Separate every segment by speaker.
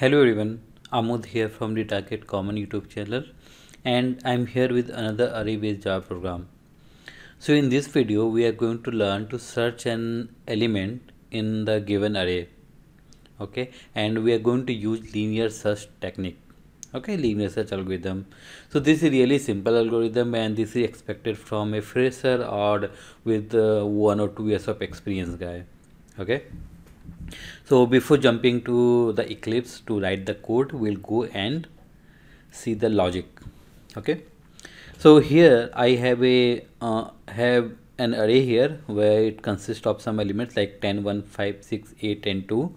Speaker 1: Hello everyone, Amod here from the Target Common YouTube channel and I'm here with another array based Java program. So in this video we are going to learn to search an element in the given array okay? And we are going to use linear search technique okay? Linear search algorithm. So this is really simple algorithm and this is expected from a fresher or with uh, one or two years of experience guy okay so before jumping to the eclipse to write the code we'll go and see the logic. Okay? So here i have a uh, have an array here where it consists of some elements like 10 1 5 6 8 and 2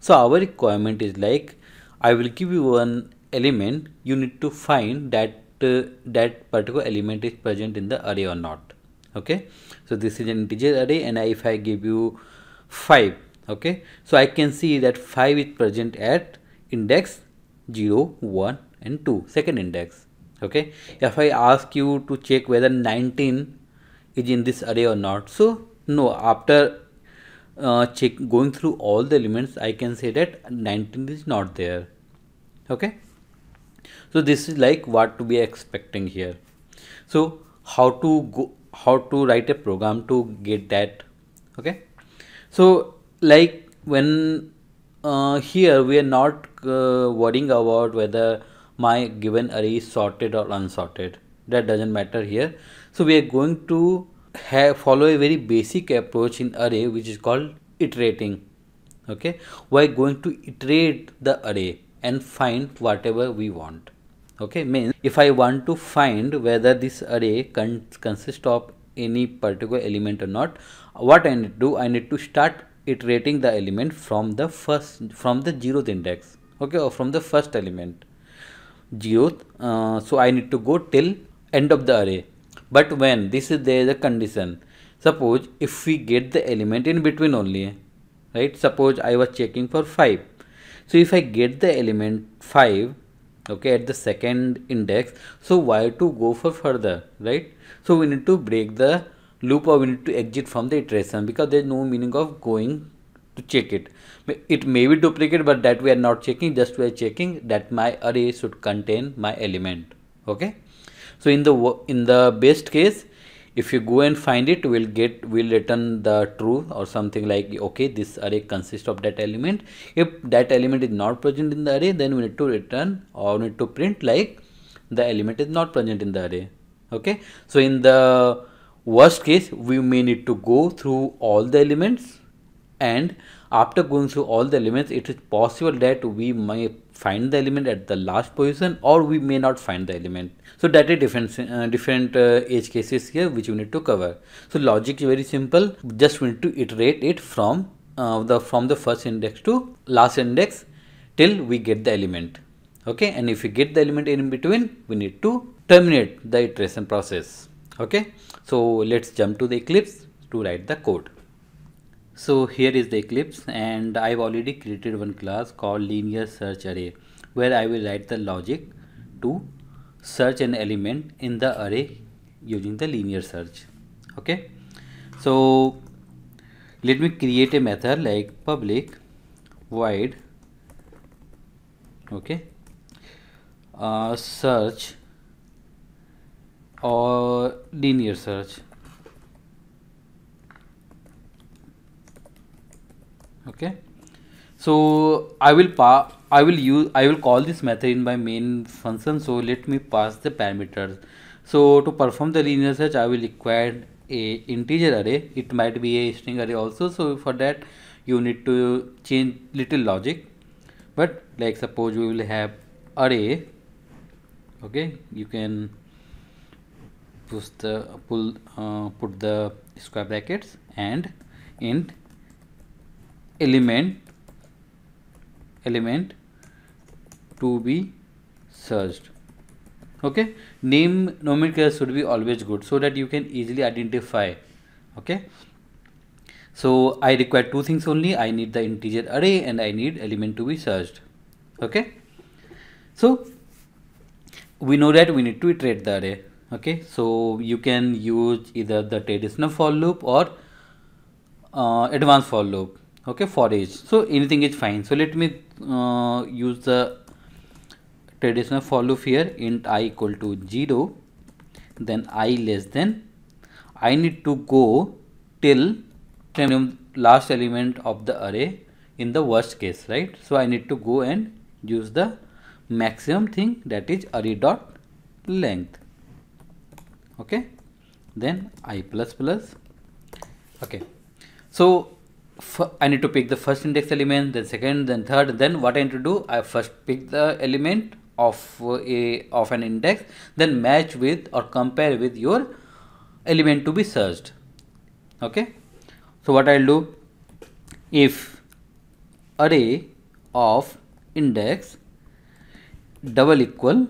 Speaker 1: so our requirement is like i will give you one element you need to find that uh, that particular element is present in the array or not. Okay? So this is an integer array and if i give you 5 okay? So i can see that 5 is present at index 0 1 and 2 second index. Okay? If i ask you to check whether 19 is in this array or not so no after uh, check going through all the elements i can say that 19 is not there. Okay? So this is like what we are expecting here. So how to go how to write a program to get that? Okay? So like when uh, here we are not uh, worrying about whether my given array is sorted or unsorted. That doesn't matter here. So we are going to have follow a very basic approach in array which is called iterating. Okay? We are going to iterate the array and find whatever we want. Okay? Means if i want to find whether this array con consists of any particular element or not what i need to do i need to start iterating the element from the first from the zeroth index okay or from the first element. Zeroth uh, so i need to go till end of the array. But when this is there is a condition. Suppose if we get the element in between only right? Suppose i was checking for 5 so if i get the element 5 okay at the second index so why to go for further right? So we need to break the loop or we need to exit from the iteration because there is no meaning of going to check it. It may be duplicate but that we are not checking just we are checking that my array should contain my element okay? So in the in the best case if you go and find it we'll get we'll return the true or something like okay this array consists of that element. If that element is not present in the array then we need to return or we need to print like the element is not present in the array okay? So in the worst case we may need to go through all the elements and after going through all the elements it is possible that we may find the element at the last position or we may not find the element. So that is different uh, different uh, edge cases here which we need to cover. So logic is very simple. Just we need to iterate it from uh, the from the first index to last index till we get the element. Okay? And if we get the element in between we need to terminate the iteration process okay? So let's jump to the eclipse to write the code. So here is the eclipse and i've already created one class called linear search array where i will write the logic to search an element in the array using the linear search. Okay? So let me create a method like public void okay uh, search or linear search okay? So i will pa i will use i will call this method in my main function so let me pass the parameters. So to perform the linear search i will require a integer array. It might be a string array also so for that you need to change little logic. But like suppose we will have array okay? You can push the pull uh, put the square brackets and int element element to be searched. Okay? Name nomenclature should be always good so that you can easily identify. Okay? So i require two things only. I need the integer array and i need element to be searched. Okay? So we know that we need to iterate the array okay so you can use either the traditional for loop or uh, advanced for loop okay for each. So anything is fine. So let me uh, use the traditional for loop here. Int i equal to 0 then i less than I need to go till last element of the array in the worst case right? So I need to go and use the maximum thing that is array dot length okay? Then i plus plus. Okay. So I need to pick the first index element then second then third. Then what I need to do? I first pick the element of uh, a of an index then match with or compare with your element to be searched. Okay? So what I'll do? If array of index double equal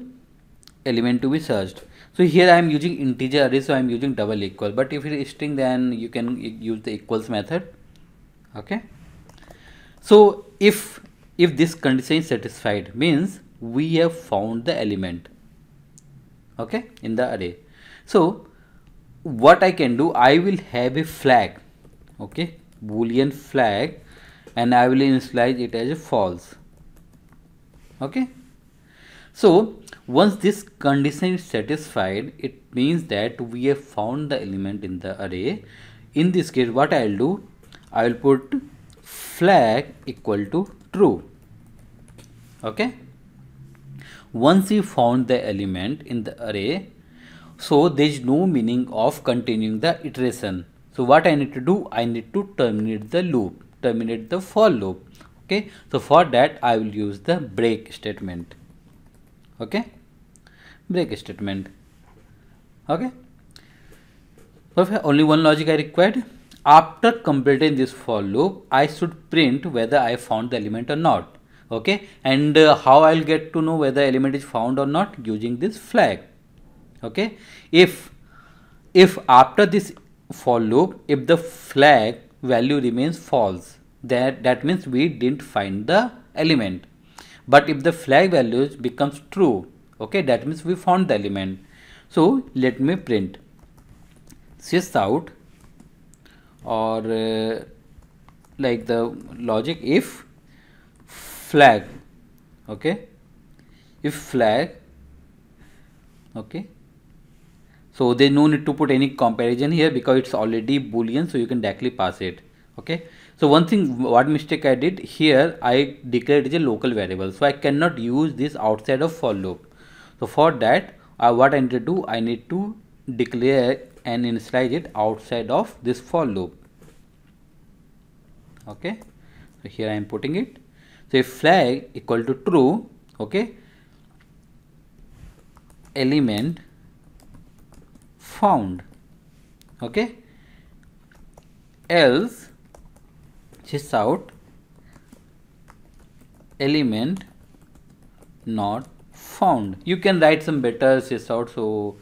Speaker 1: element to be searched so here I am using integer array so I am using double equal. But if it is string then you can use the equals method. Okay? So if if this condition is satisfied means we have found the element. Okay? In the array. So what I can do I will have a flag. Okay? Boolean flag. And I will initialize it as false. Okay so once this condition is satisfied it means that we have found the element in the array. In this case what I'll do I will put flag equal to true. Okay? Once you found the element in the array so there is no meaning of continuing the iteration. So what i need to do i need to terminate the loop terminate the for loop. Okay? So for that i will use the break statement okay? Break statement. Okay? So only one logic i required after completing this for loop i should print whether i found the element or not. Okay? And uh, how i'll get to know whether element is found or not using this flag. Okay? If if after this for loop if the flag value remains false that that means we didn't find the element but if the flag values becomes true okay that means we found the element. So let me print sys out. Or uh, like the logic if flag okay if flag okay. So there's no need to put any comparison here because it's already boolean so you can directly pass it okay so one thing what mistake i did here i declared it a local variable. So i cannot use this outside of for loop. So for that uh, what i need to do i need to declare and initialize it outside of this for loop. Okay? So here i am putting it. So if flag equal to true okay element found okay else sys out. Element not found. You can write some better sys out so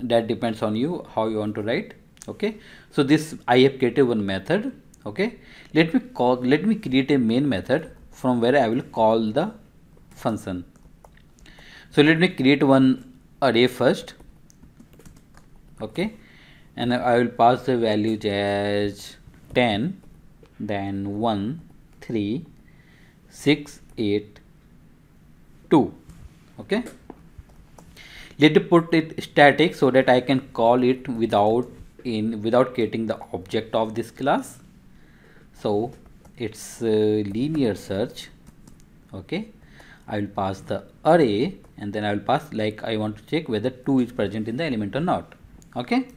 Speaker 1: that depends on you how you want to write okay? So this i have created one method okay? Let me call let me create a main method from where i will call the function. So let me create one array first okay? And I will pass the values as 10 then 1 3 6 8 2 okay? Let me put it static so that I can call it without in without creating the object of this class. So it's linear search. Okay? I will pass the array and then I will pass like I want to check whether 2 is present in the element or not. Okay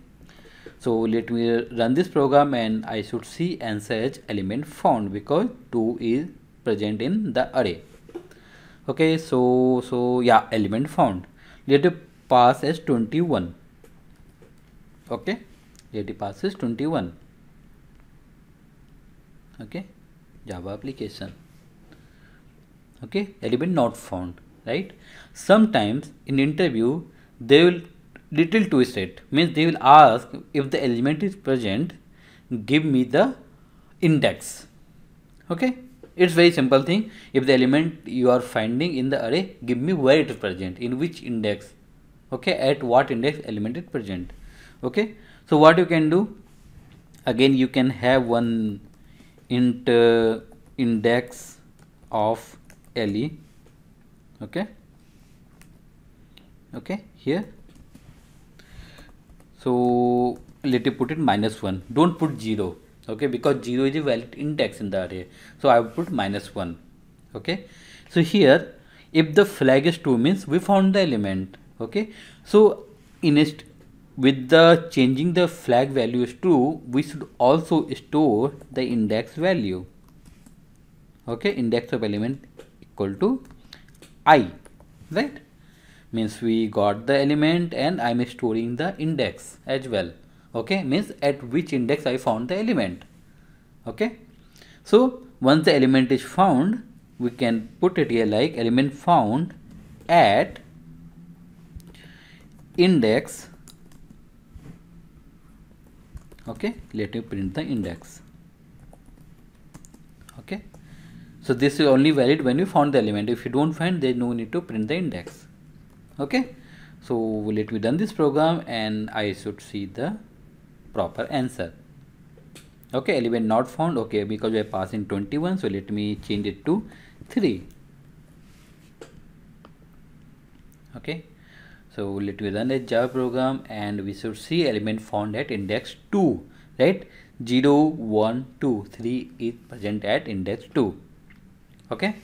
Speaker 1: so let me run this program and I should see answer element found because 2 is present in the array. Okay so so yeah element found. Let it pass as 21 okay let it pass as 21 okay java application. Okay element not found right? Sometimes in interview they will little twist it means they will ask if the element is present give me the index. Okay? It's very simple thing. If the element you are finding in the array give me where it is present in which index. Okay? At what index element is present. Okay? So what you can do? Again you can have one int uh, index of le okay? Okay? Here so let me put it minus 1 don't put 0 okay? Because 0 is a valid index in the array. So i will put minus 1 okay? So here if the flag is 2 means we found the element okay? So in it with the changing the flag value is true we should also store the index value okay? Index of element equal to i right means we got the element and i'm storing the index as well. Okay means at which index i found the element. Okay so once the element is found we can put it here like element found at index. Okay let me print the index. Okay so this is only valid when you found the element. If you don't find there is no need to print the index okay. So let me run this program and i should see the proper answer? Okay element not found. Okay because i pass in 21 so let me change it to 3 okay. So let me run a java program and we should see element found at index 2 right? 0 1 2 3 is present at index 2 okay.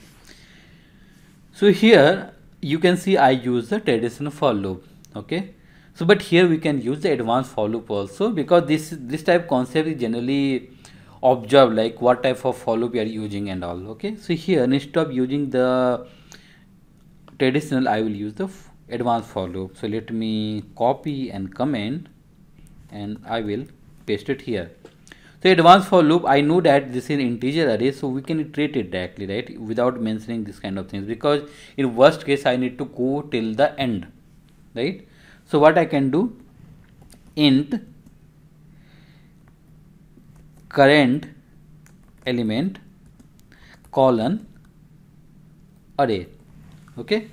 Speaker 1: So here you can see i use the traditional for loop okay? So but here we can use the advanced for loop also because this this type concept is generally observed like what type of for loop you are using and all okay? So here instead of using the traditional i will use the advanced for loop. So let me copy and comment and I will paste it here so advanced for loop. I know that this is integer array so we can iterate it directly right without mentioning this kind of things because in worst case I need to go till the end right? So what I can do? Int current element colon array okay?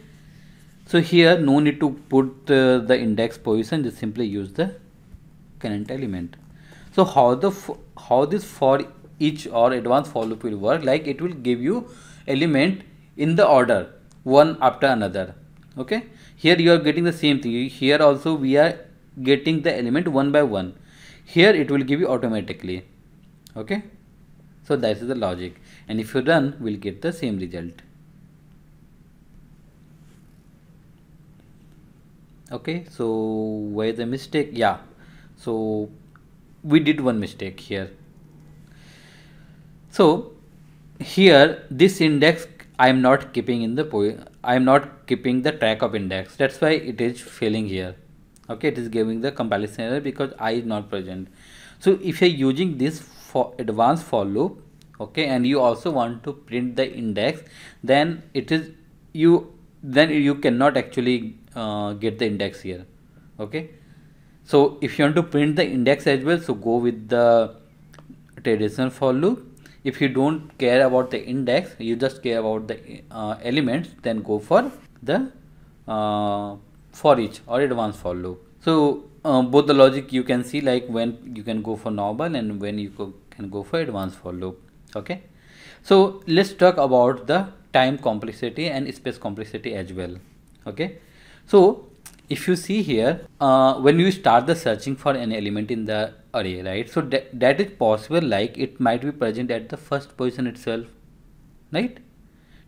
Speaker 1: So here no need to put uh, the index position just simply use the current element. So how the how this for each or advanced for loop will work like it will give you element in the order one after another. Okay? Here you are getting the same thing. Here also we are getting the element one by one. Here it will give you automatically. Okay? So that is the logic. And if you run we'll get the same result. Okay? So where the mistake? Yeah. So we did one mistake here. So here this index I am not keeping in the I am not keeping the track of index. That's why it is failing here. Okay it is giving the comparison error because I is not present. So if you're using this for advanced for loop okay and you also want to print the index then it is you then you cannot actually uh, get the index here. Okay so if you want to print the index as well so go with the traditional for loop. If you don't care about the index you just care about the uh, elements then go for the uh, for each or advanced for loop. So uh, both the logic you can see like when you can go for normal and when you can go for advanced for loop. Okay? So let's talk about the time complexity and space complexity as well. Okay? So if you see here uh, when you start the searching for an element in the array right? So that, that is possible like it might be present at the first position itself right?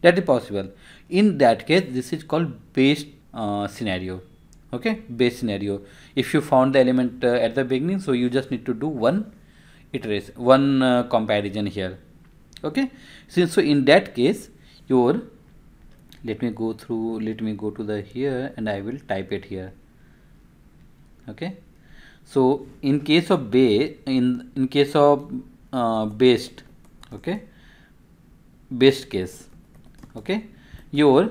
Speaker 1: That is possible. In that case this is called base uh, scenario okay? Base scenario. If you found the element uh, at the beginning so you just need to do one iteration one uh, comparison here okay? So, so in that case your let me go through let me go to the here and I will type it here. Okay? So in case of base in in case of uh, based okay? Based case okay? Your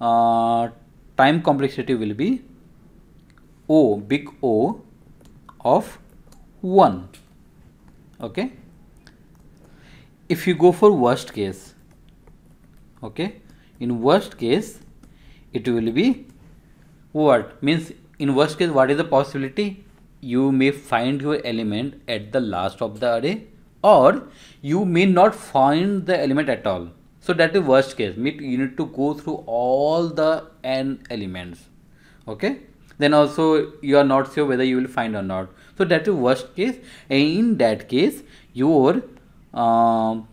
Speaker 1: uh, time complexity will be O big O of 1 okay? If you go for worst case okay in worst case it will be what means in worst case what is the possibility? You may find your element at the last of the array or you may not find the element at all. So that is worst case. You need to go through all the n elements. Okay? Then also you are not sure whether you will find or not. So that is worst case. And in that case your um,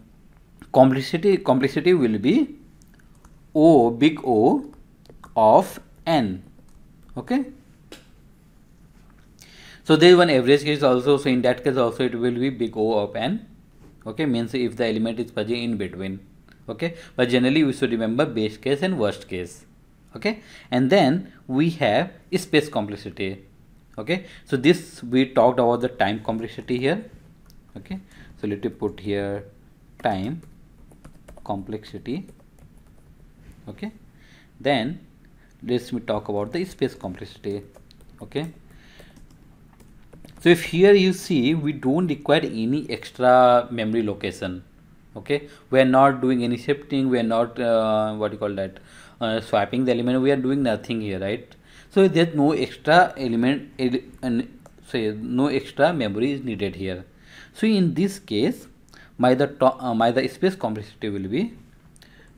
Speaker 1: complexity complexity will be o big o of n okay? So there is one average case also so in that case also it will be big o of n okay? Means if the element is fuzzy in between okay? But generally we should remember base case and worst case okay? And then we have space complexity okay? So this we talked about the time complexity here okay? So let me put here time complexity okay? Then let me talk about the space complexity. Okay? So if here you see we don't require any extra memory location. Okay? We are not doing any shifting. We are not uh, what you call that? Uh, swapping the element. We are doing nothing here right? So there's no extra element and say no extra memory is needed here. So in this case my the uh, my the space complexity will be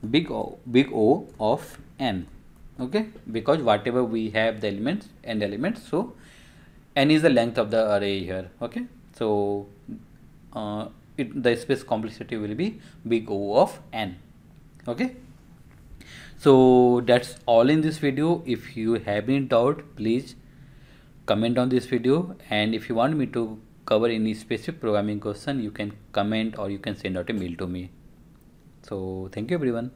Speaker 1: big o big o of n okay? Because whatever we have the elements and elements so n is the length of the array here okay? So uh, it, the space complexity will be big O of n okay? So that's all in this video. If you have any doubt please comment on this video. And if you want me to cover any specific programming question you can comment or you can send out a mail to me so thank you everyone